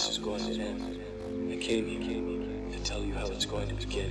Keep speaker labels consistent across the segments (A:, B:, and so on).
A: this is going to end. I came here to tell you how it's going to begin.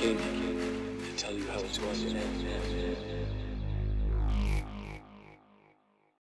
A: To tell you how it's going to end.